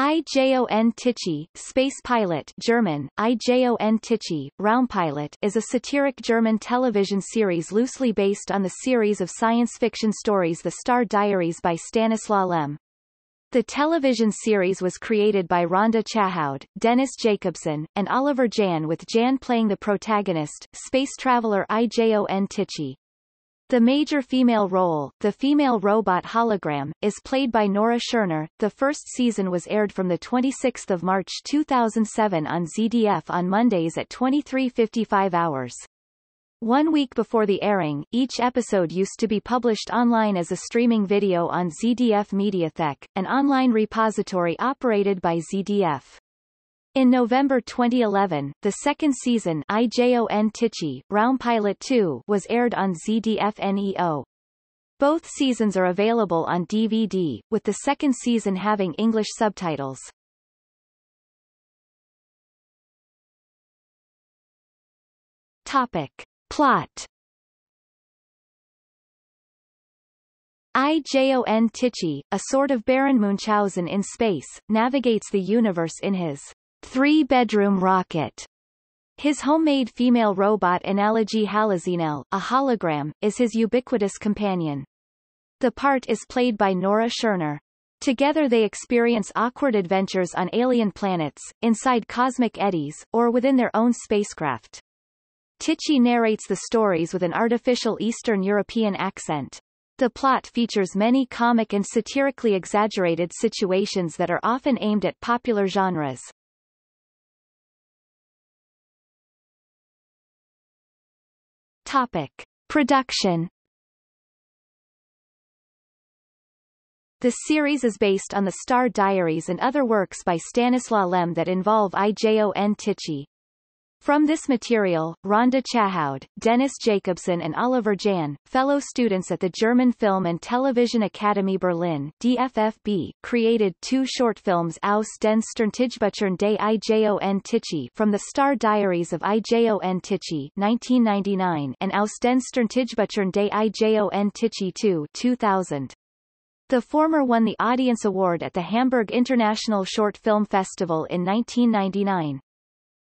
IJON Tichy, space pilot German, IJON Tichy, Raumpilot is a satiric German television series loosely based on the series of science fiction stories The Star Diaries by Stanislaw Lem. The television series was created by Randa Chahoud, Dennis Jacobsen, and Oliver Jahn with Jahn playing the protagonist, space traveler IJON Tichy. The major female role, the female robot hologram, is played by Nora Tschirner. The first season was aired from 26 March 2007 on ZDF on Mondays at 23.55 hours. One week before the airing, each episode used to be published online as a streaming video on ZDF Mediathek, an online repository operated by ZDF. In November 2011, the second season IJON Tichy, Raumpilot 2 was aired on ZDF NEO. Both seasons are available on DVD, with the second season having English subtitles. Topic. Plot IJON Tichy, a sort of Baron Munchausen in space, navigates the universe in his three-bedroom rocket. His homemade female robot Analoge Halluzinelle, a hologram, is his ubiquitous companion. The part is played by Nora Tschirner. Together they experience awkward adventures on alien planets, inside cosmic eddies, or within their own spacecraft. Tichy narrates the stories with an artificial Eastern European accent. The plot features many comic and satirically exaggerated situations that are often aimed at popular genres. Topic. Production The series is based on the Star Diaries and other works by Stanislaw Lem that involve IJON Tichy. From this material, Randa Chahoud, Dennis Jacobsen and Oliver Jahn, fellow students at the German Film and Television Academy Berlin DFFB, created two short films Aus den Sterntagebüchern des IJON Tichy from the Star Diaries of IJON Tichy 1999 and Aus den Sterntagebüchern des IJON Tichy 2 2000. The former won the Audience Award at the Hamburg International Short Film Festival in 1999.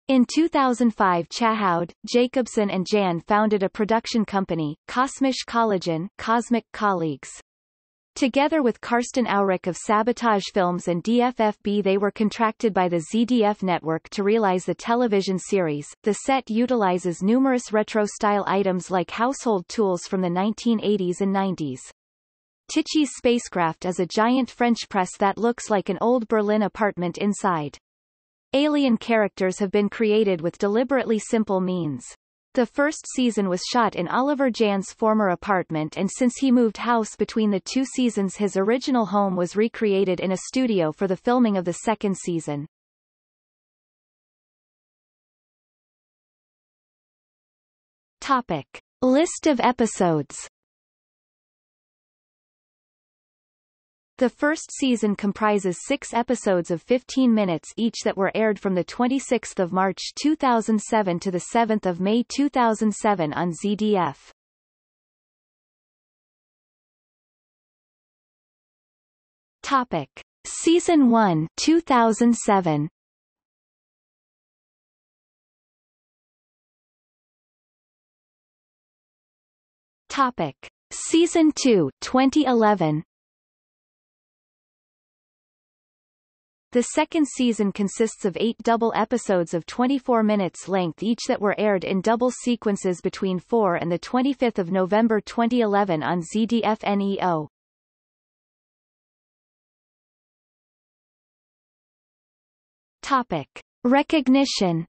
In 2005 Chahoud, Jacobsen and Jahn founded a production company, Kosmisch Kollegen Cosmic Colleagues. Together with Karsten Aurich of Sabotage Films and DFFB they were contracted by the ZDF network to realize the television series. The set utilizes numerous retro-style items like household tools from the 1980s and 90s. Tichy's spacecraft is a giant French press that looks like an old Berlin apartment inside. Alien characters have been created with deliberately simple means. The first season was shot in Oliver Jahn's former apartment and since he moved house between the two seasons his original home was recreated in a studio for the filming of the second season. Topic. List of episodes The first season comprises six episodes of 15 minutes each that were aired from 26 March 2007 to 7 May 2007 on ZDF. Topic. Season 1 2007 Topic. Season 2 2011 The second season consists of eight double episodes of 24 minutes length each that were aired in double sequences between 4 and 25 November 2011 on ZDF NEO. Topic. Recognition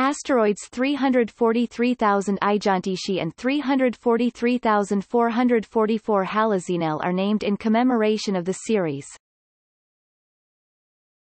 Asteroids 343,000 Ijontichy and 343,444 Halluzinelle are named in commemoration of the series.